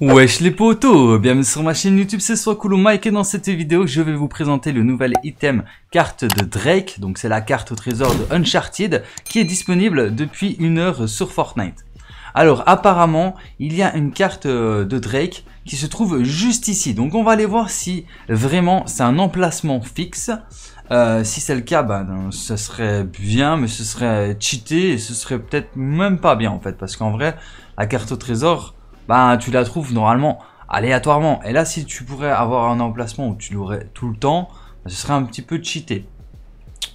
Wesh les potos, bienvenue sur ma chaîne YouTube, c'est Swakulu Mike et dans cette vidéo je vais vous présenter le nouvel item carte de Drake, donc c'est la carte au trésor de Uncharted qui est disponible depuis une heure sur Fortnite. Alors apparemment il y a une carte euh, de Drake qui se trouve juste ici, donc on va aller voir si vraiment c'est un emplacement fixe. Euh, si c'est le cas, bah, ce serait bien, mais ce serait cheaté et ce serait peut-être même pas bien en fait, parce qu'en vrai, la carte au trésor, bah, tu la trouves normalement aléatoirement. Et là, si tu pourrais avoir un emplacement où tu l'aurais tout le temps, bah, ce serait un petit peu cheaté.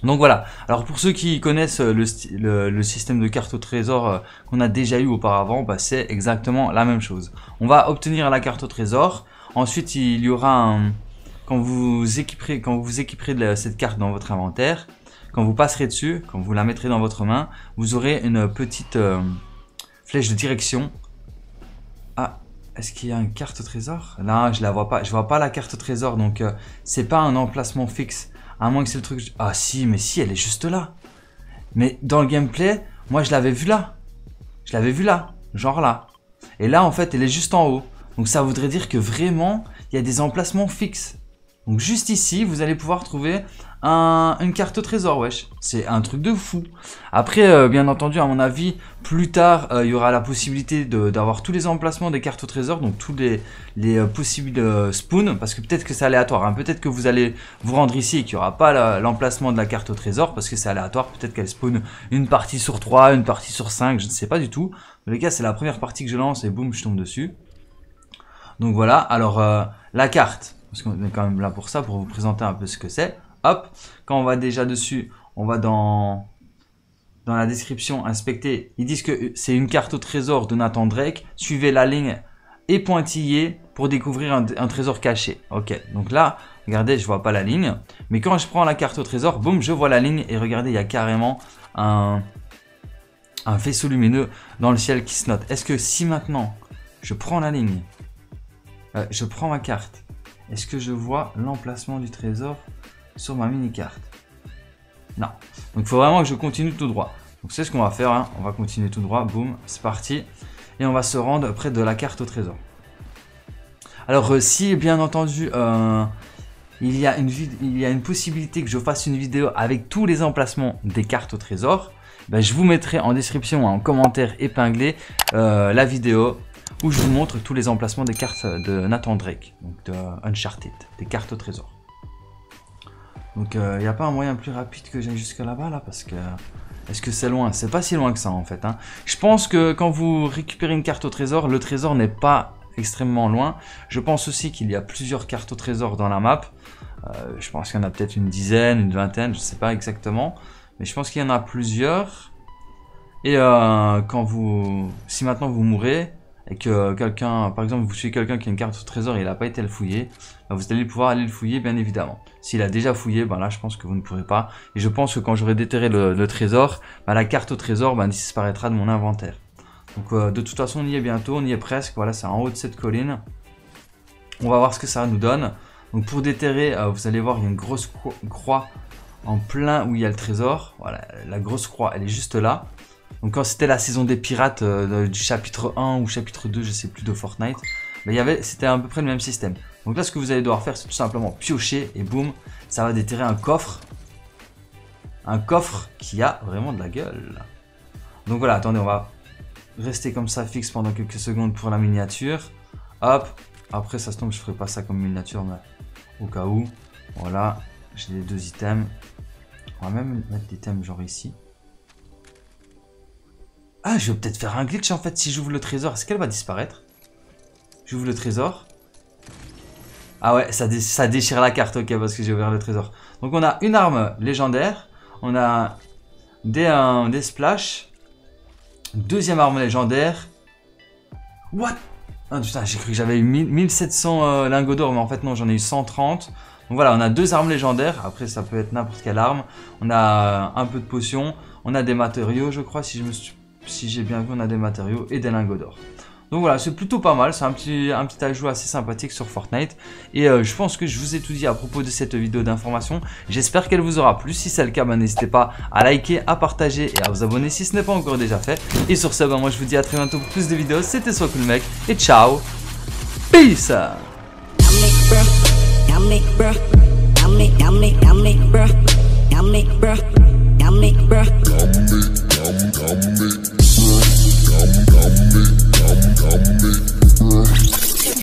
Donc voilà, alors pour ceux qui connaissent le, système de carte au trésor euh, qu'on a déjà eu auparavant, bah, c'est exactement la même chose. On va obtenir la carte au trésor, ensuite il y aura. Quand vous équiperez, vous équiperez cette carte dans votre inventaire, quand vous passerez dessus, quand vous la mettrez dans votre main, vous aurez une petite euh, flèche de direction est-ce qu'il y a une carte trésor? Non, je la vois pas. Je vois pas la carte trésor, donc euh, c'est pas un emplacement fixe. À moins que c'est le truc... Ah si, mais si, elle est juste là. Mais dans le gameplay, moi je l'avais vu là. Je l'avais vu là, genre là. Et là, en fait, elle est juste en haut. Donc ça voudrait dire que vraiment, il y a des emplacements fixes. Donc juste ici, vous allez pouvoir trouver une carte au trésor, wesh. C'est un truc de fou. Après, euh, bien entendu, à mon avis, plus tard, euh, il y aura la possibilité d'avoir tous les emplacements des cartes au trésor, donc tous les, euh, possibles spawns, parce que peut-être que c'est aléatoire. Hein. Peut-être que vous allez vous rendre ici et qu'il n'y aura pas l'emplacement de la carte au trésor, parce que c'est aléatoire. Peut-être qu'elle spawn une partie sur 3, une partie sur 5, je ne sais pas du tout. Mais les gars, c'est la première partie que je lance et boum, je tombe dessus. Donc voilà, alors la carte, parce qu'on est quand même là pour ça, pour vous présenter un peu ce que c'est. Hop, quand on va déjà dessus, on va dans, dans la description inspecter. Ils disent que c'est une carte au trésor de Nathan Drake. Suivez la ligne et pointillé pour découvrir un, trésor caché. Ok, donc là, regardez, je vois pas la ligne. Mais quand je prends la carte au trésor, boum, je vois la ligne. Et regardez, il y a carrément un, faisceau lumineux dans le ciel qui se note. Est-ce que si maintenant, je prends la ligne, euh, je prends ma carte, est-ce que je vois l'emplacement du trésor sur ma mini-carte. Non. Donc il faut vraiment que je continue tout droit. Donc c'est ce qu'on va faire. Hein. On va continuer tout droit. Boum, c'est parti. Et on va se rendre près de la carte au trésor. Alors euh, si bien entendu euh, il, y a une possibilité que je fasse une vidéo avec tous les emplacements des cartes au trésor, ben, je vous mettrai en description, en commentaire épinglé, euh, la vidéo où je vous montre tous les emplacements des cartes de Nathan Drake, donc de Uncharted, des cartes au trésor. Donc il euh, n'y a pas un moyen plus rapide que j'aille jusque là-bas là parce que est-ce que c'est loin? C'est pas si loin que ça en fait. Hein. Je pense que quand vous récupérez une carte au trésor, le trésor n'est pas extrêmement loin. Je pense aussi qu'il y a plusieurs cartes au trésor dans la map. Euh, je pense qu'il y en a peut-être une dizaine, une vingtaine, je sais pas exactement. Mais je pense qu'il y en a plusieurs. Et euh, quand vous, si maintenant vous mourrez, et que quelqu'un, par exemple, vous suivez quelqu'un qui a une carte au trésor et il n'a pas été le fouiller, bah, vous allez pouvoir aller le fouiller, bien évidemment. S'il a déjà fouillé, ben là, je pense que vous ne pourrez pas. Et je pense que quand j'aurai déterré le, trésor, bah, la carte au trésor ben, disparaîtra de mon inventaire. Donc, euh, de toute façon, on y est bientôt, on y est presque. Voilà, c'est en haut de cette colline. On va voir ce que ça nous donne. Donc, pour déterrer, euh, vous allez voir, il y a une grosse croix en plein où il y a le trésor. Voilà, la grosse croix, elle est juste là. Donc quand c'était la saison des pirates euh, du chapitre 1 ou chapitre 2, je sais plus de Fortnite, c'était à peu près le même système. Donc là, ce que vous allez devoir faire, c'est tout simplement piocher et boum, ça va déterrer un coffre. Un coffre qui a vraiment de la gueule. Donc voilà, attendez, on va rester comme ça fixe pendant quelques secondes pour la miniature. Hop, après ça se tombe, je ferai pas ça comme miniature, mais au cas où. Voilà, j'ai les deux items. On va même mettre l'item genre ici. Ah, je vais peut-être faire un glitch en fait si j'ouvre le trésor. Est-ce qu'elle va disparaître? J'ouvre le trésor. Ah ouais, ça, ça déchire la carte, ok, parce que j'ai ouvert le trésor. Donc on a une arme légendaire. On a des, des splash. Deuxième arme légendaire. What? Ah putain, j'ai cru que j'avais eu 1700 euh, lingots d'or, mais en fait non, j'en ai eu 130. Donc voilà, on a deux armes légendaires. Après, ça peut être n'importe quelle arme. On a un peu de potions. On a des matériaux, je crois, si je me si j'ai bien vu, on a des matériaux et des lingots d'or. Donc voilà, c'est plutôt pas mal, c'est un petit, un ajout assez sympathique sur Fortnite. Et euh, je pense que je vous ai tout dit à propos de cette vidéo d'information. J'espère qu'elle vous aura plu. Si c'est le cas, ben, n'hésitez pas à liker, à partager et à vous abonner si ce n'est pas encore déjà fait. Et sur ce, ben, moi je vous dis à très bientôt pour plus de vidéos. C'était mec et ciao Peace